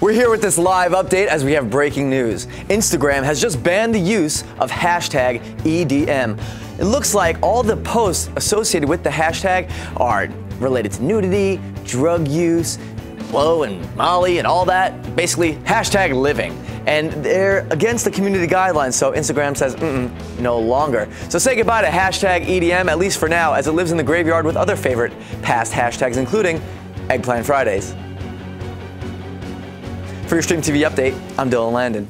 We're here with this live update as we have breaking news. Instagram has just banned the use of hashtag EDM. It looks like all the posts associated with the hashtag are related to nudity, drug use, blow and molly and all that. Basically, hashtag living. And they're against the community guidelines, so Instagram says, mm no longer. So say goodbye to hashtag EDM, at least for now, as it lives in the graveyard with other favorite past hashtags, including Eggplant Fridays. For your Stream TV update, I'm Dylan Landon.